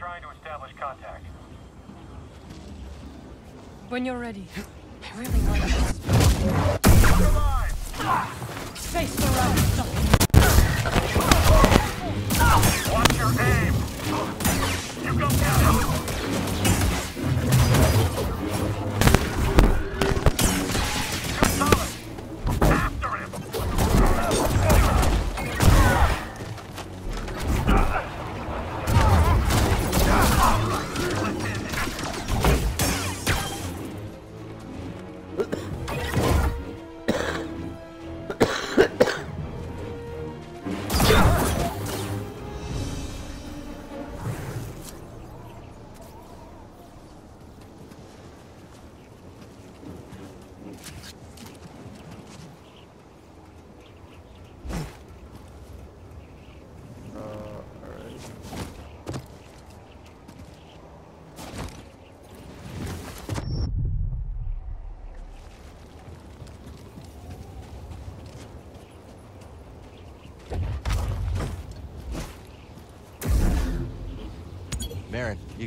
trying to establish contact. When you're ready. I really this. Face the round. Watch your aim! You go down!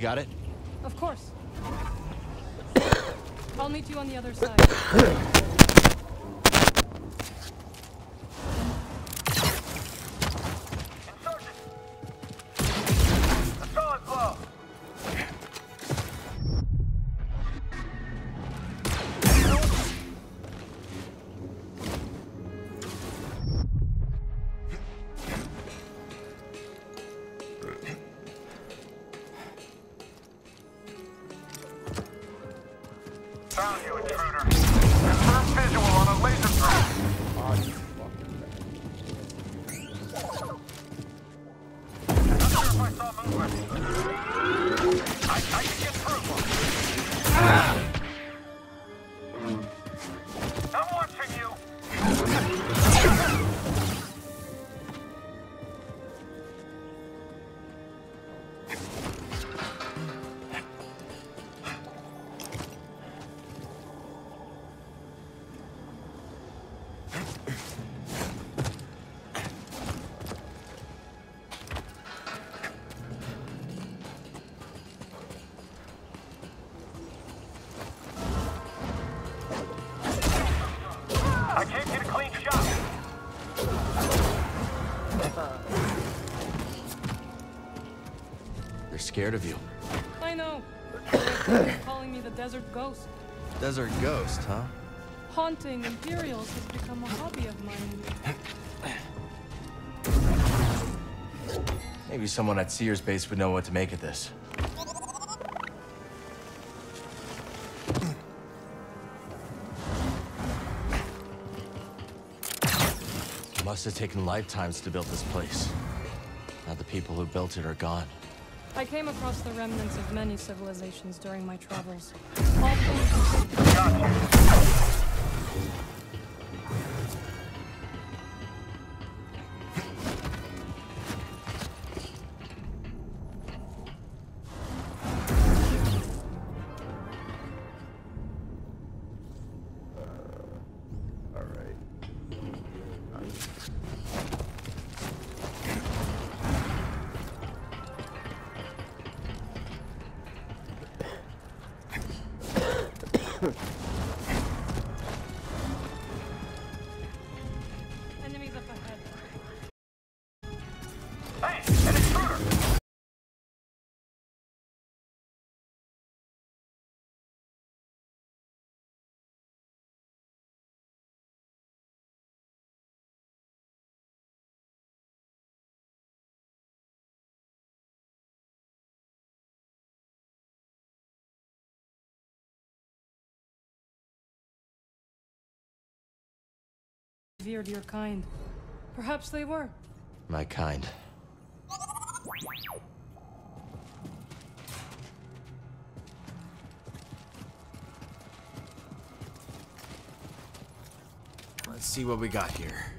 Got it? Of course. I'll meet you on the other side. Found you, intruder. Scared of you. I know. Calling me the desert ghost. Desert ghost, huh? Haunting Imperials has become a hobby of mine. Maybe someone at Cere's base would know what to make of this. Must have taken lifetimes to build this place. Now the people who built it are gone. I came across the remnants of many civilizations during my travels. Revered your kind. Perhaps they were. My kind. Let's see what we got here.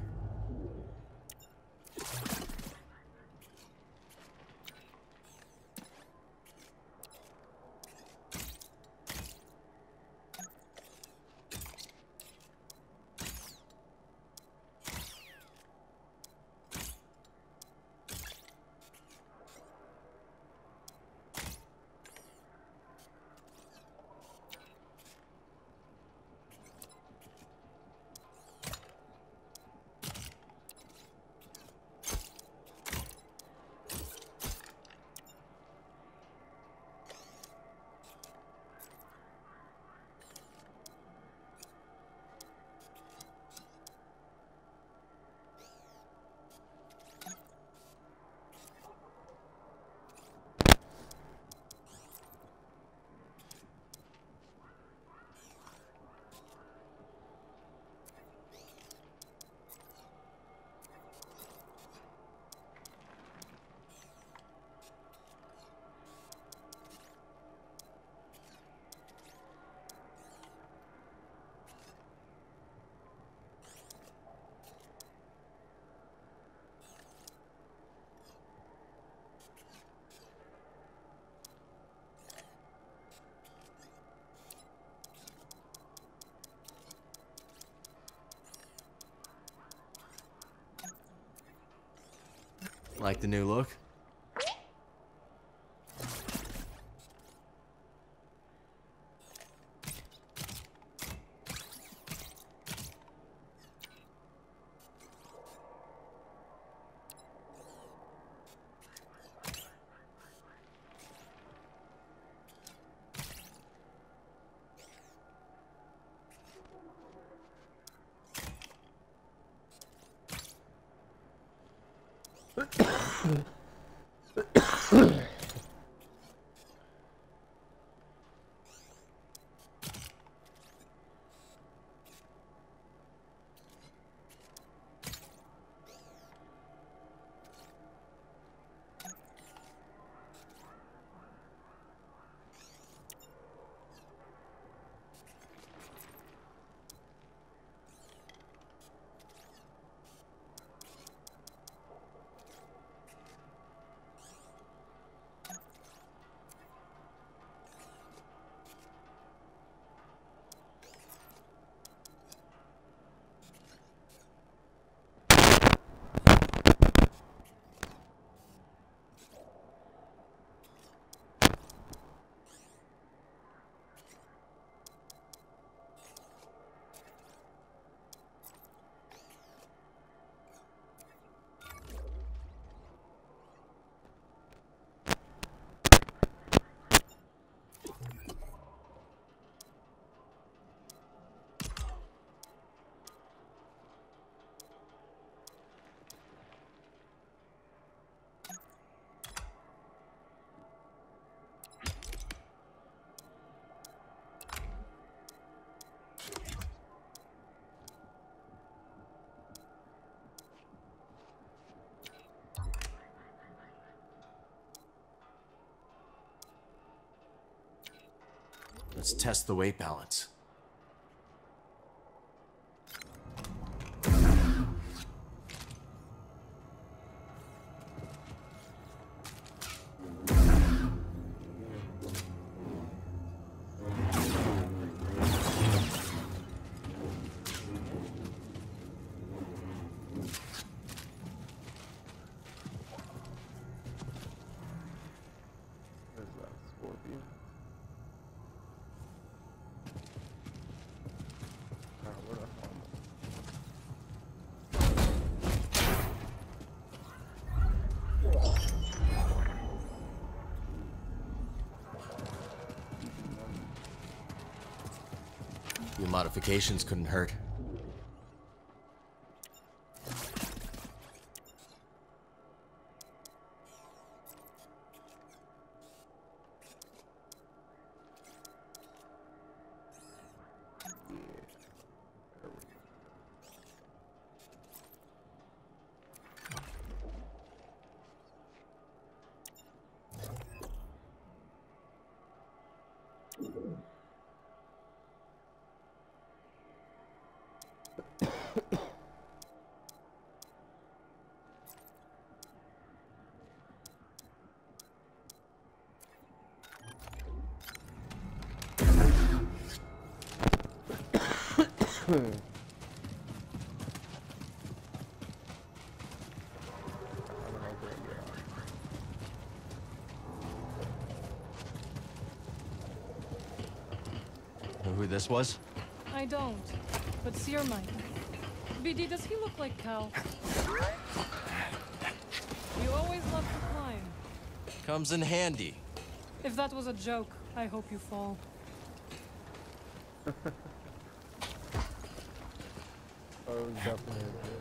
Like the new look? Москвы. Let's test the weight balance. Modifications couldn't hurt. Who this was? I don't, but Cere might. BD, does he look like Cal? You always love to climb. Comes in handy. If that was a joke, I hope you fall. Oh, it was definitely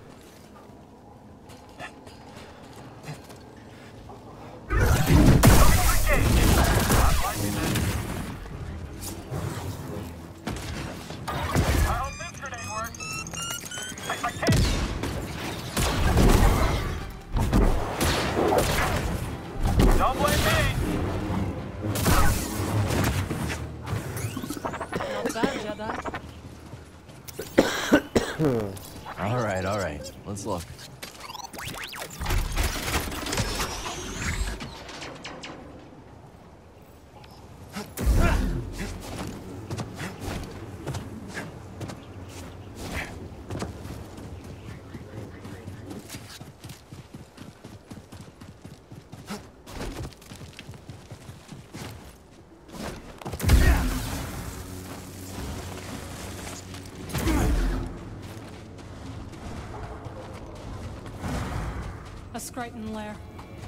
Skriton lair.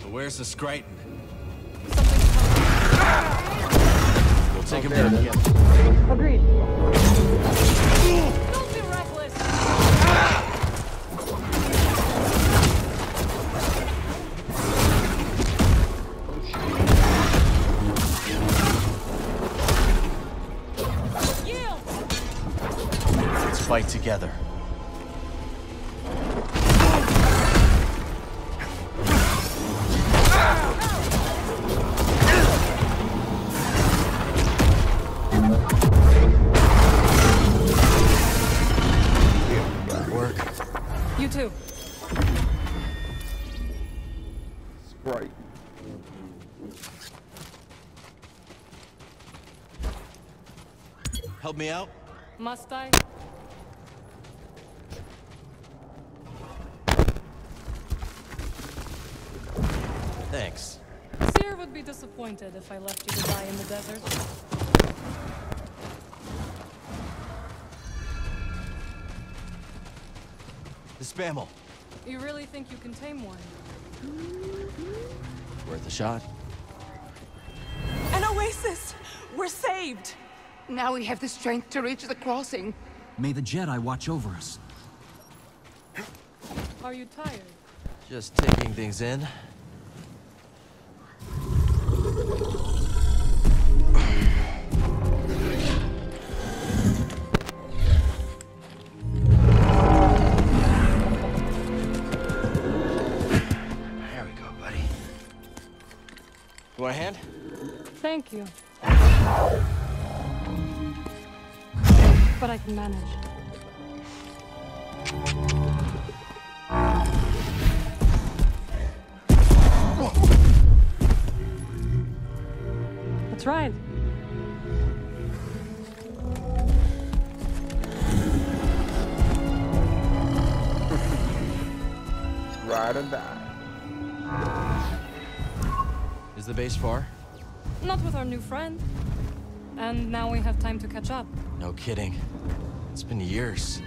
But where's the Skriton? Something's. We'll take oh, him down it is. together. Agreed. Don't be reckless. Yield! Let's fight together. Help me out? Must I? Thanks. Cere would be disappointed if I left you to die in the desert. The Spamel. You really think you can tame one? Worth a shot. An oasis! We're saved! Now we have the strength to reach the crossing. May the Jedi watch over us. Are you tired? Just taking things in. There we go, buddy. You want a hand? Thank you. But I can manage. That's right. Ride or die. Is the base far? Not with our new friend. And now we have time to catch up. No kidding. It's been years.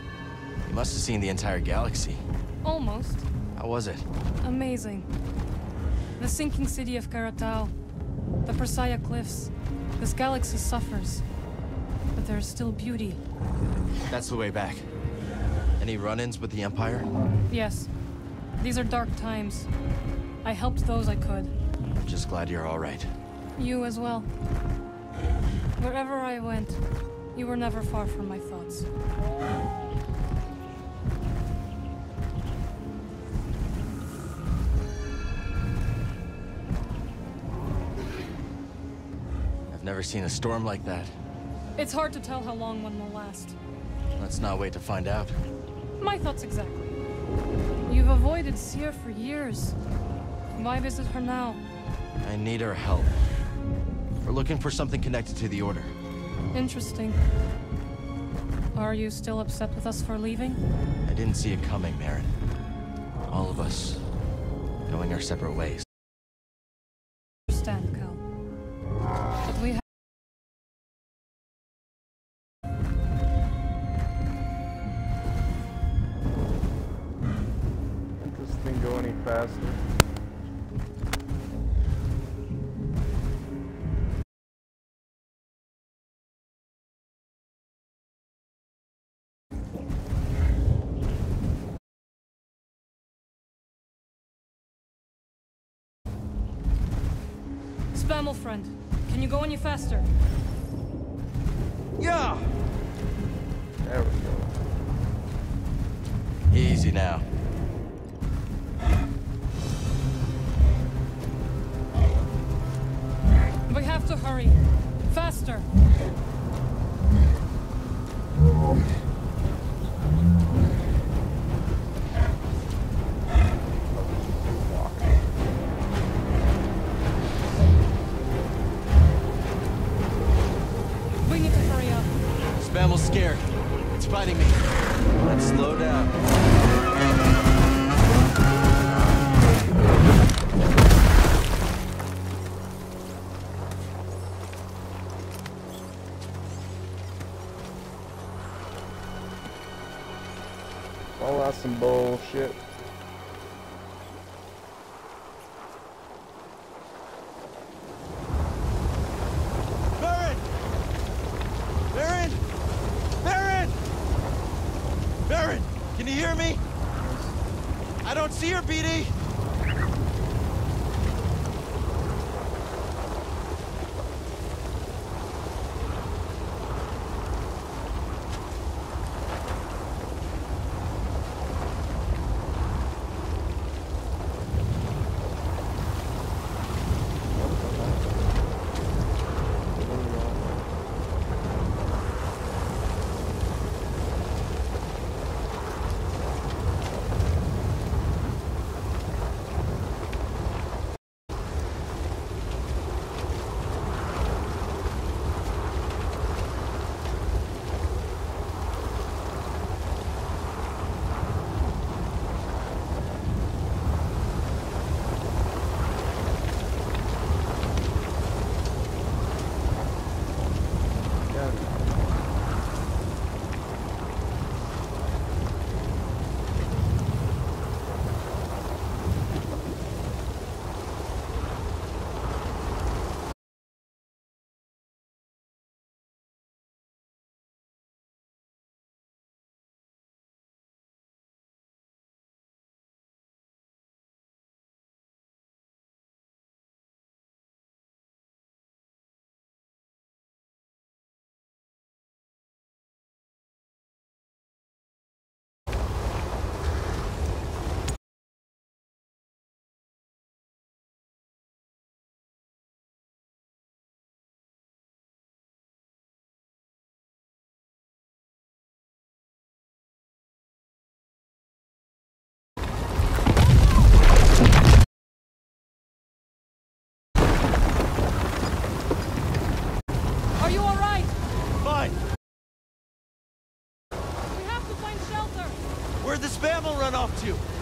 You must have seen the entire galaxy. Almost. How was it? Amazing. The sinking city of Karatao. The Persaya cliffs. This galaxy suffers. But there is still beauty. That's the way back. Any run-ins with the Empire? Yes. These are dark times. I helped those I could. I'm just glad you're all right. You as well. Wherever I went, you were never far from my thoughts. I've never seen a storm like that. It's hard to tell how long one will last. Let's not wait to find out. My thoughts exactly. You've avoided Cere for years. Why visit her now? I need her help. We're looking for something connected to the Order. Interesting. Are you still upset with us for leaving? I didn't see it coming, Merrin. All of us going our separate ways. Spamel friend, can you go any faster? Yeah! There we go. Easy now. We have to hurry. Faster. Some bullshit. Spamel run off to?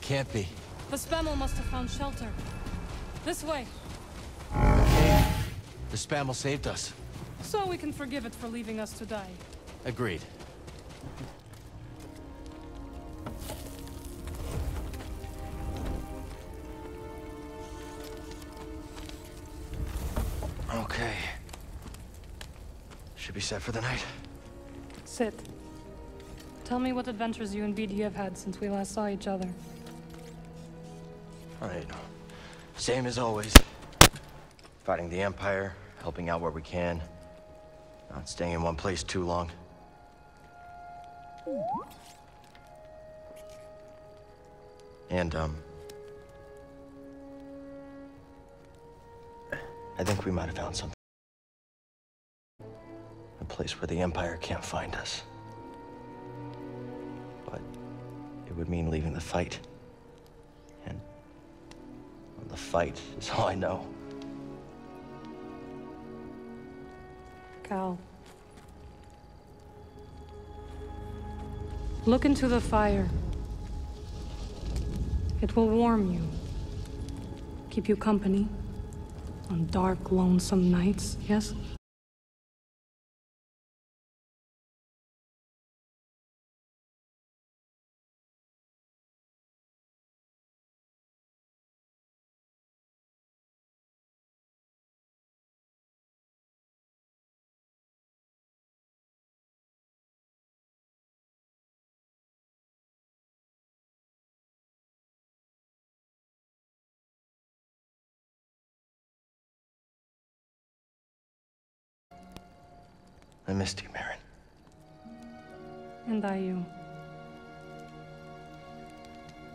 It can't be. The Spamel must have found shelter. This way, The spamel saved us. so we can forgive it for leaving us to die. Agreed. Okay. Should be set for the night. Sit. Tell me what adventures you and BD have had since we last saw each other. Alright. Same as always. Fighting the Empire, helping out where we can. Not staying in one place too long. And, um... I think we might have found something. A place where the Empire can't find us. But it would mean leaving the fight the fight is all I know. Cal. Look into the fire. It will warm you. Keep you company. On dark, lonesome nights, yes? I missed you, Merrin. And I you.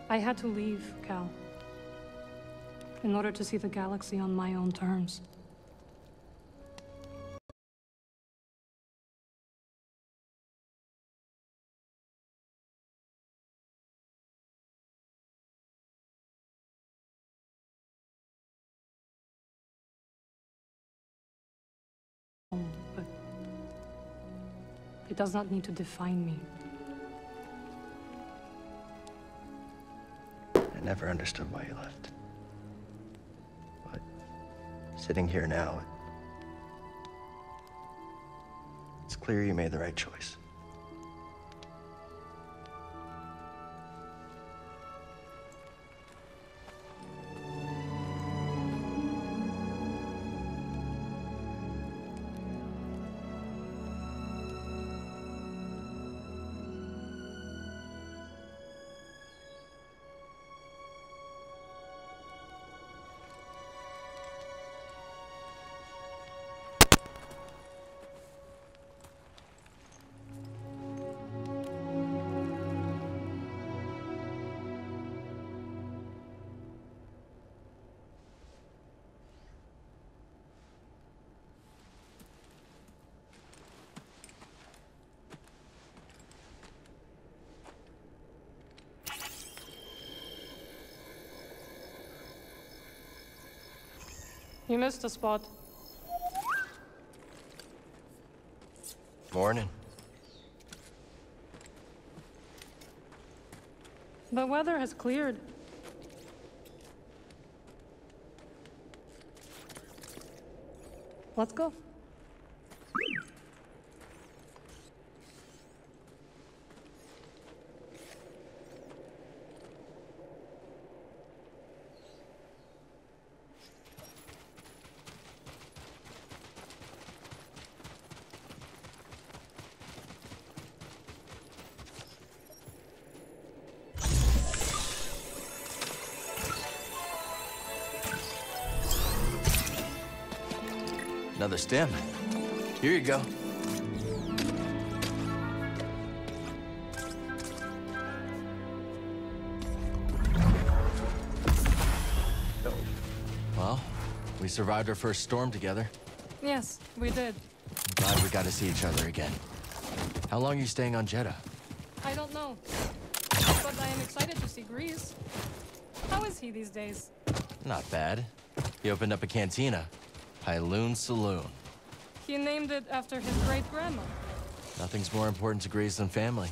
I had to leave, Cal. In order to see the galaxy on my own terms. It does not need to define me. I never understood why you left. But sitting here now, it's clear you made the right choice. You missed a spot. Morning. The weather has cleared. Let's go. Stem. Here you go. Well, we survived our first storm together. Yes, we did. Glad we got to see each other again. How long are you staying on Jedha? I don't know. But I am excited to see Greez. How is he these days? Not bad. He opened up a cantina. Pyloon Saloon. He named it after his great grandma. Nothing's more important to Greez than family.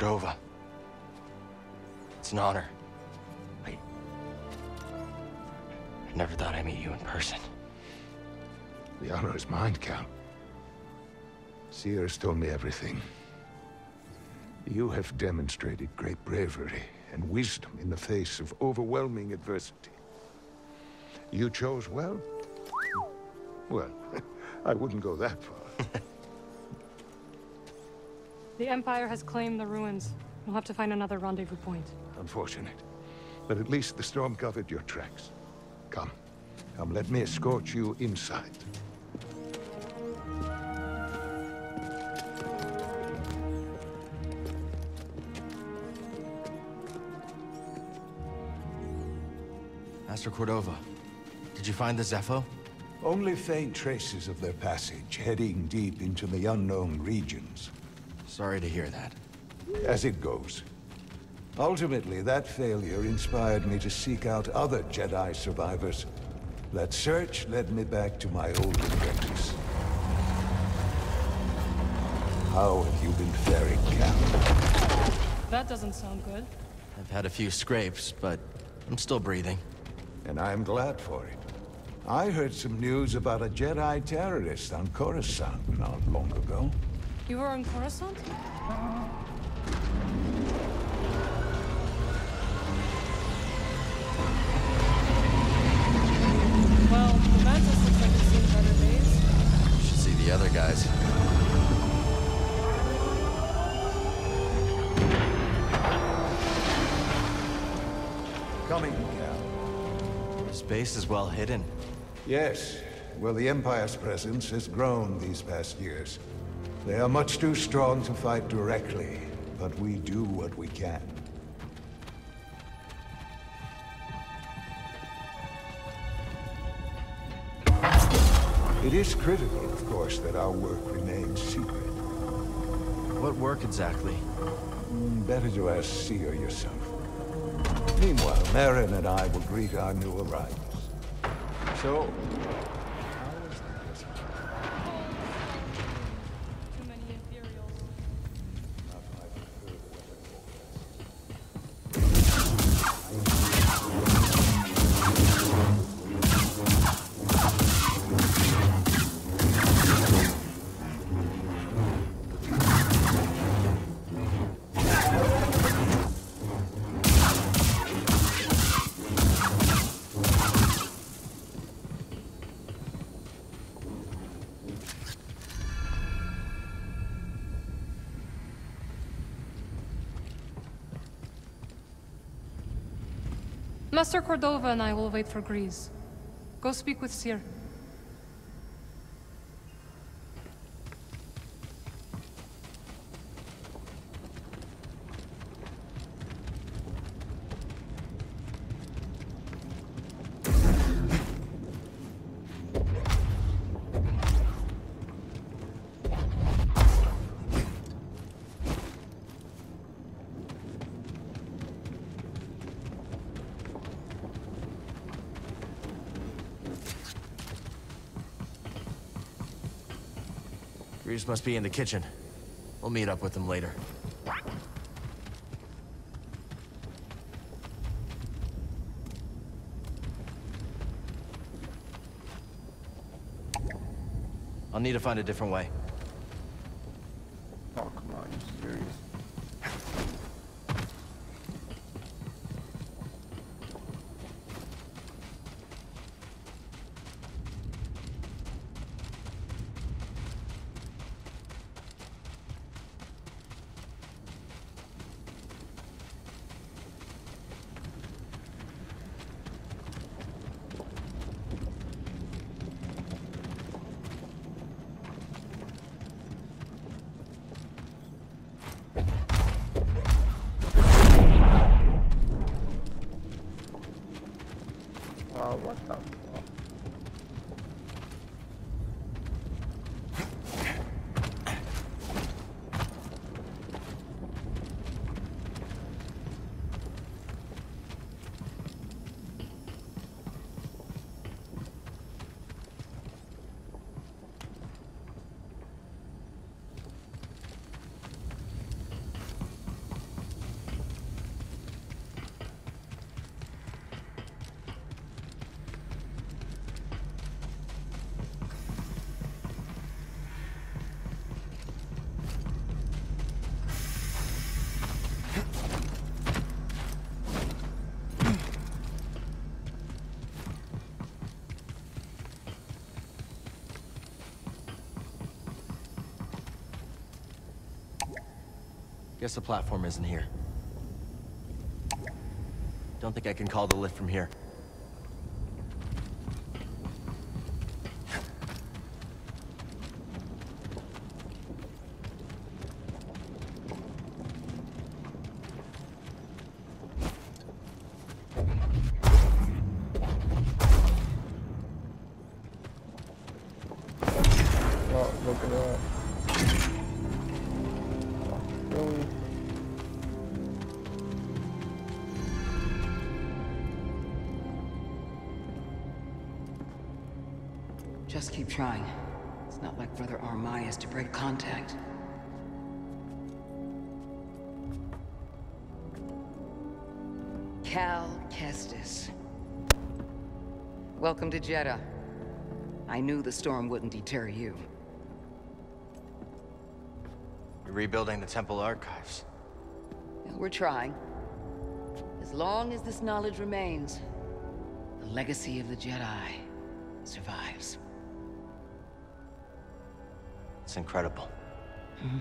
Cordova. It's an honor. I... I never thought I'd meet you in person. The honor is mine, Cal. Cere's told me everything. You have demonstrated great bravery and wisdom in the face of overwhelming adversity. You chose well? Well, I wouldn't go that far. The Empire has claimed the ruins. We'll have to find another rendezvous point. Unfortunate. But at least the storm covered your tracks. Come. Come, let me escort you inside. Master Cordova, did you find the Zeffo? Only faint traces of their passage, heading deep into the unknown regions. Sorry to hear that. As it goes. Ultimately, that failure inspired me to seek out other Jedi survivors. That search led me back to my old apprentice. How have you been faring, Cal? That doesn't sound good. I've had a few scrapes, but I'm still breathing. And I'm glad for it. I heard some news about a Jedi terrorist on Coruscant not long ago. You were on Coruscant? Well, the Mantis looks like it's seen better days. Should see the other guys. Coming, Cal. This base is well hidden. Yes. Well, the Empire's presence has grown these past years. They are much too strong to fight directly, but we do what we can. It is critical, of course, that our work remains secret. What work exactly? Mm, Better to ask Cere yourself. Meanwhile, Merrin and I will greet our new arrivals. So, Master Cordova and I will wait for Greez. Go speak with Cere. Must be in the kitchen. We'll meet up with them later. I'll need to find a different way. what the Guess the platform isn't here. Don't think I can call the lift from here. Just keep trying. It's not like Brother Armai is to break contact. Cal Kestis. Welcome to Jedha. I knew the storm wouldn't deter you. You're rebuilding the temple archives. We're trying. As long as this knowledge remains, the legacy of the Jedi survives. It's incredible. Mm-hmm.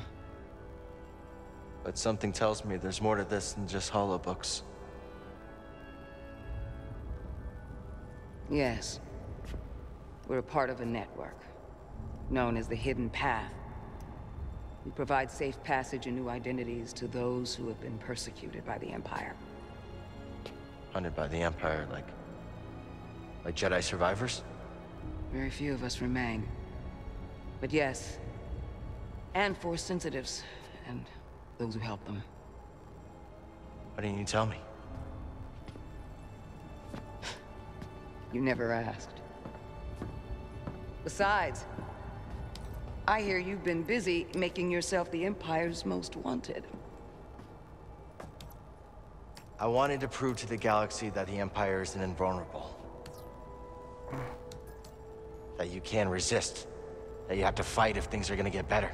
But something tells me there's more to this than just hollow books. Yes. We're a part of a network, known as the Hidden Path. We provide safe passage and new identities to those who have been persecuted by the Empire. Hunted by the Empire, like... Like Jedi survivors? Very few of us remain. But yes, and for sensitives, and those who help them. Why didn't you tell me? You never asked. Besides, I hear you've been busy making yourself the Empire's most wanted. I wanted to prove to the galaxy that the Empire isn't invulnerable. That you can resist. That you have to fight if things are gonna get better.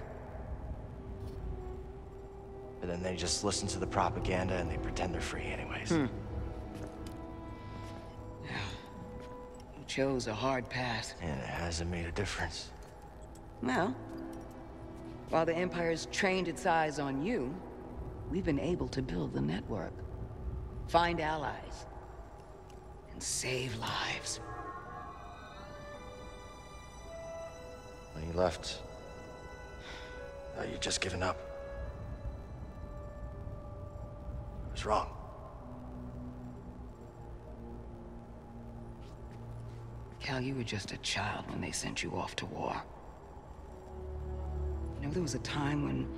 But then they just listen to the propaganda and they pretend they're free anyways. Hmm. You chose a hard path. And it hasn't made a difference. Well, while the Empire's trained its eyes on you, we've been able to build the network. Find allies. And save lives. When you left, I thought you'd just given up. Was wrong. Cal, you were just a child when they sent you off to war. You know, there was a time when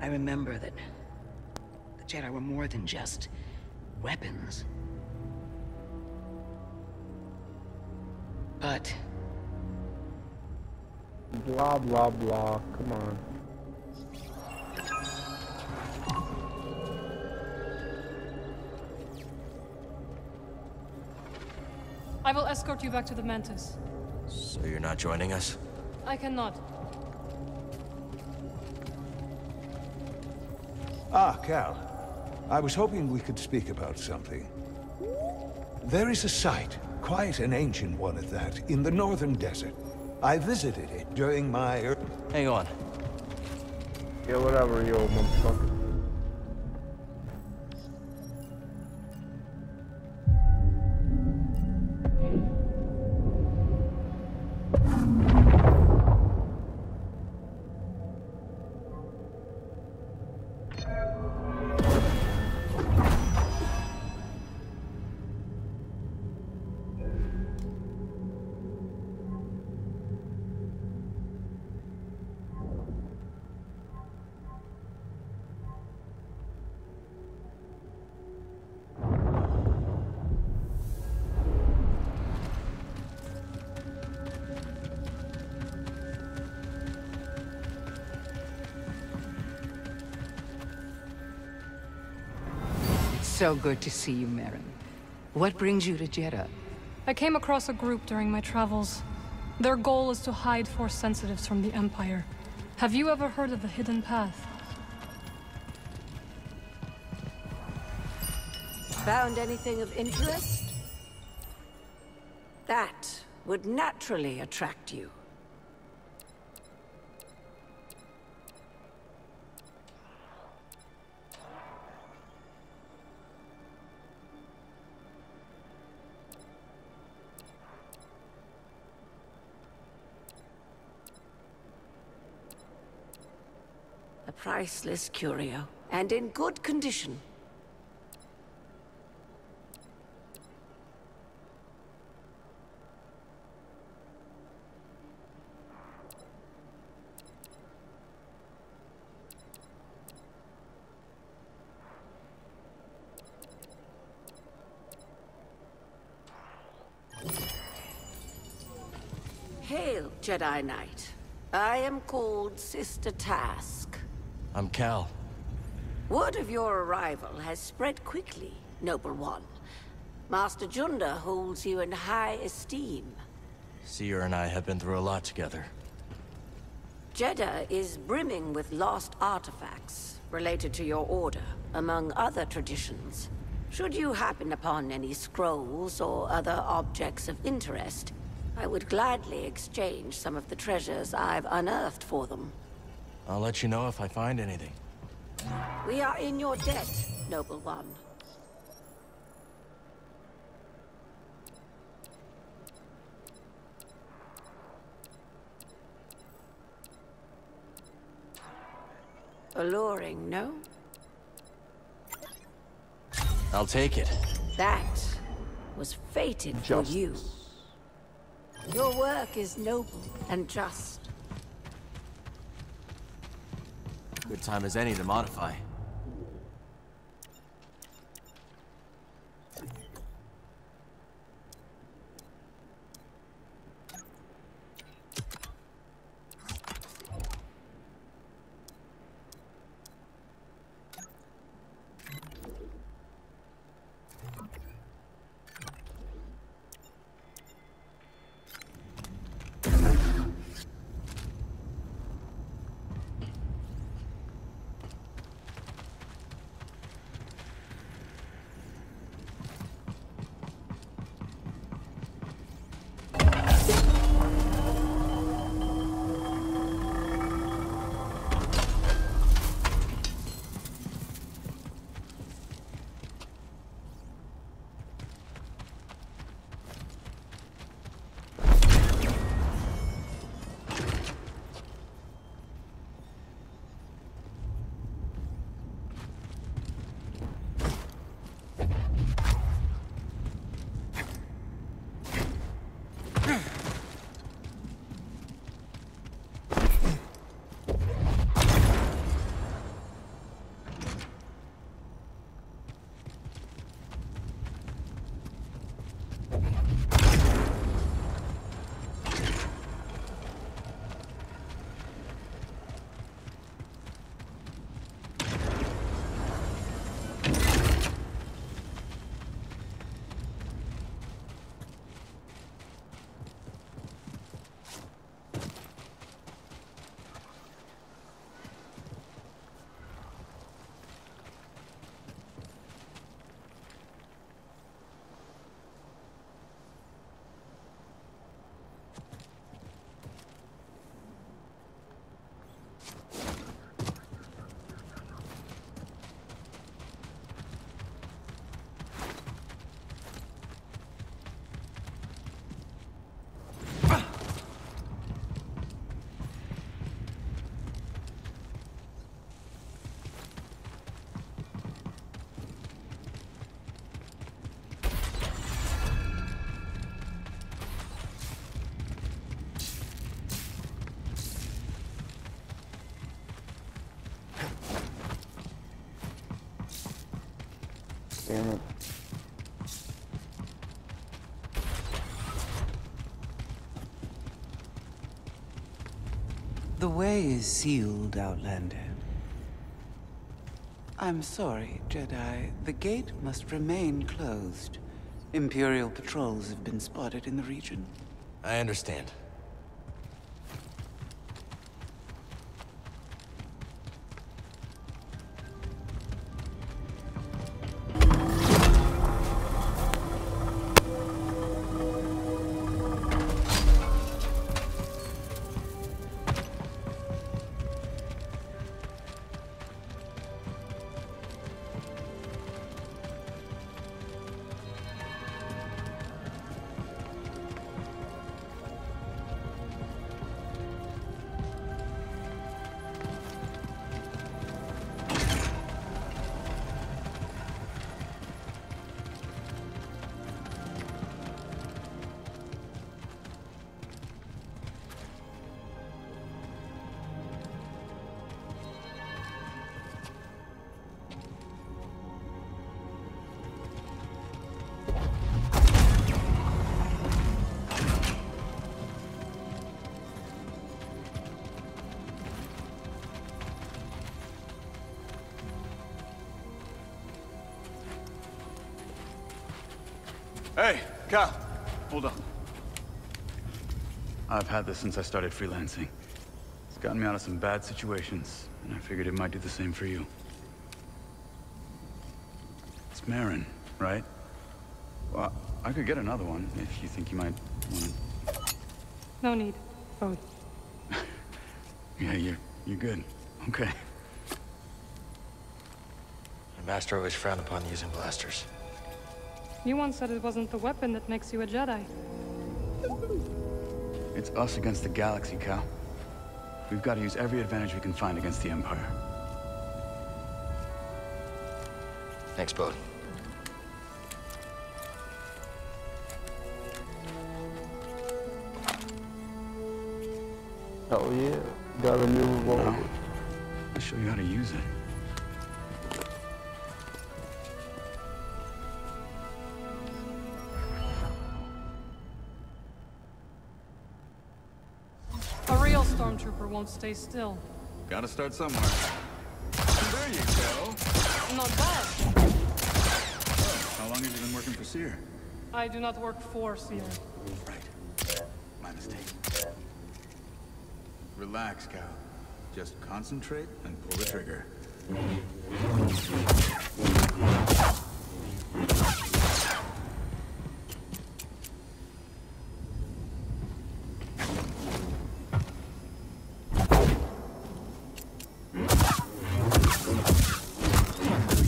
I remember that the Jedi were more than just weapons. But Blah, blah, blah. Come on. I will escort you back to the Mantis. So you're not joining us? I cannot. Ah, Cal. I was hoping we could speak about something. There is a site, quite an ancient one at that, in the northern desert. I visited it during my... er- Hang on. Yeah, whatever, you old motherfucker. So good to see you, Merrin. What brings you to Jedha? I came across a group during my travels. Their goal is to hide Force sensitives from the Empire. Have you ever heard of the Hidden Path? Found anything of interest? That would naturally attract you. Priceless curio, and in good condition. Hail, Jedi Knight. I am called Sister Task. I'm Cal. Word of your arrival has spread quickly, Noble One. Master Junda holds you in high esteem. Cere and I have been through a lot together. Jedha is brimming with lost artifacts related to your order, among other traditions. Should you happen upon any scrolls or other objects of interest, I would gladly exchange some of the treasures I've unearthed for them. I'll let you know if I find anything. We are in your debt, Noble One. Alluring, no? I'll take it. That was fated for you. Your work is noble and just. Good time as any to modify. Damn it. The way is sealed, Outlander. I'm sorry, Jedi. The gate must remain closed. Imperial patrols have been spotted in the region. I understand. Hey, Cal, hold on. I've had this since I started freelancing. It's gotten me out of some bad situations, and I figured it might do the same for you. It's Merrin, right? Well, I could get another one if you think you might want it. No need. Bode. Yeah, you're, you're good. Okay. My master always frowned upon using blasters. You once said it wasn't the weapon that makes you a Jedi. It's us against the galaxy, Cal. We've got to use every advantage we can find against the Empire. Thanks, Bode. Oh yeah, got a new revolver. I'll show you how to use it. Won't stay still. Gotta start somewhere. There you go. Not bad. How long have you been working for Cere? I do not work for Cere. Right. My mistake. Relax, Cal. Just concentrate and pull the trigger.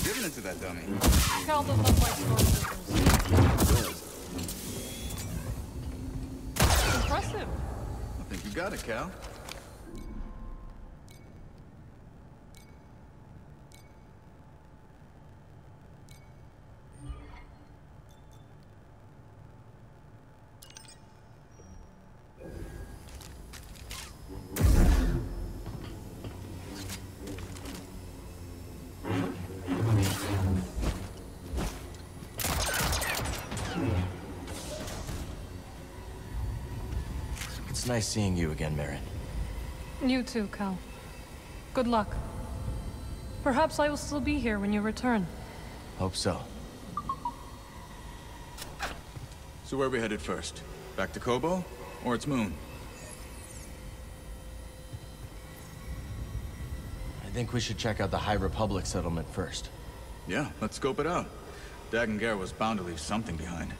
Giving it to that dummy. Cal does not like stormtroopers. Impressive. I think nice seeing you again, Merrin. You too, Cal. Good luck. Perhaps I will still be here when you return. Hope so. So where are we headed first? Back to Koboh? Or its moon? I think we should check out the High Republic settlement first. Yeah, let's scope it out. Dagan Gera was bound to leave something behind.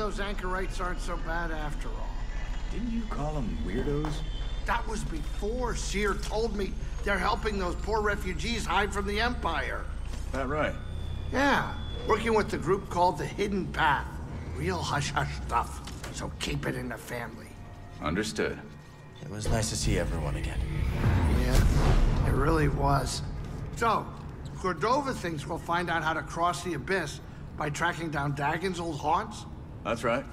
Those anchorites aren't so bad after all. Didn't you call them weirdos? That was before Cere told me they're helping those poor refugees hide from the Empire. That right. Yeah, working with the group called the Hidden Path. Real hush-hush stuff, so keep it in the family. Understood. It was nice to see everyone again. Yeah, it really was. So, Cordova thinks we'll find out how to cross the Abyss by tracking down Dagan's old haunts? That's right.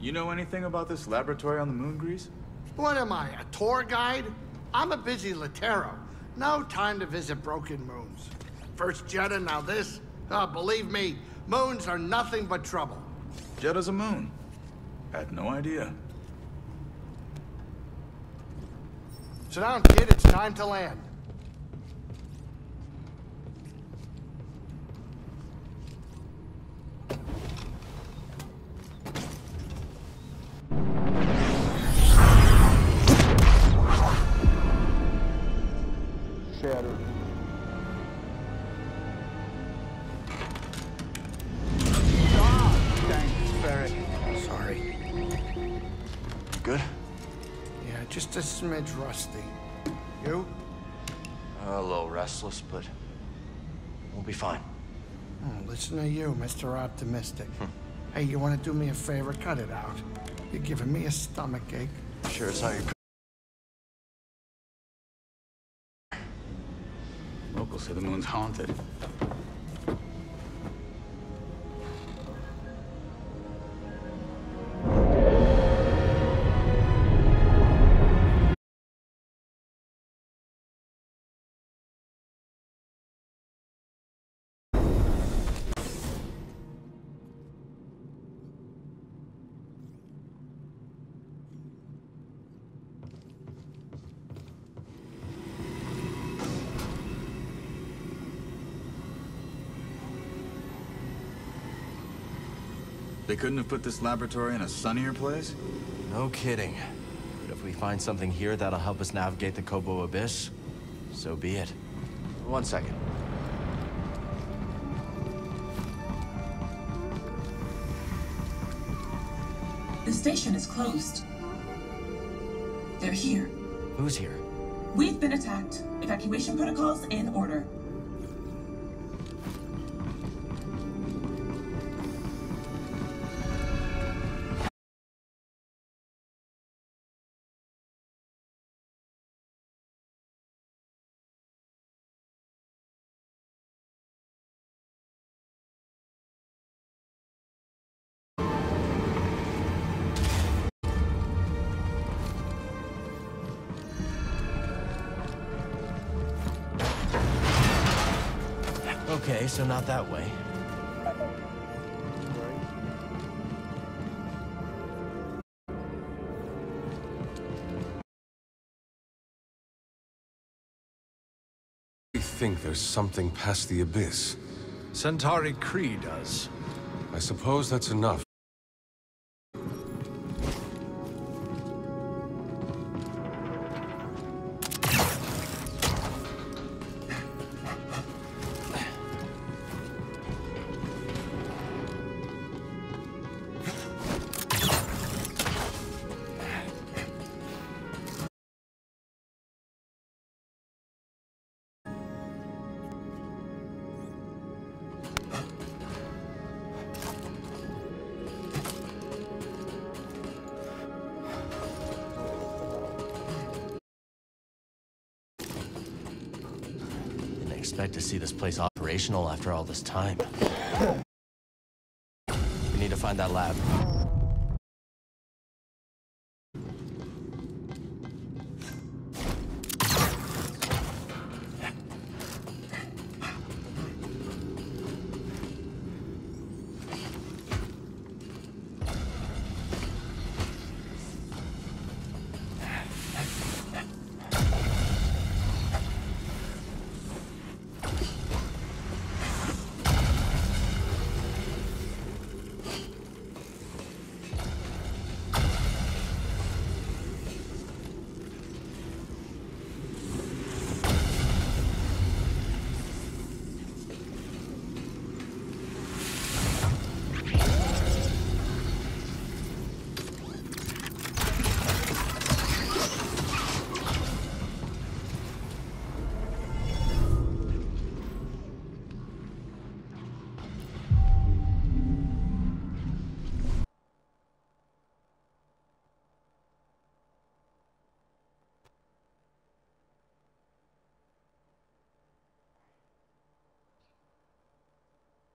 You know anything about this laboratory on the moon, Greez? What am I, a tour guide? I'm a busy Latero. No time to visit broken moons. First Jedha, now this. Oh, believe me, moons are nothing but trouble. Jedha's a moon. Had no idea. Sit down, kid. It's time to land. Just rusty. You? A little restless, but we'll be fine. Oh, listen to you, Mr. Optimistic. Hmm. hey, you want to do me a favor? Cut it out. You're giving me a stomach ache. Sure, it's not your. Locals say the moon's haunted. They couldn't have put this laboratory in a sunnier place? No kidding. But if we find something here that'll help us navigate the Koboh Abyss, so be it. One second. The station is closed. They're here. Who's here? We've been attacked. Evacuation protocols in order. Okay, so not that way. We think there's something past the abyss. Santari Khri does. I suppose that's enough. Expect to see this place operational after all this time. We need to find that lab.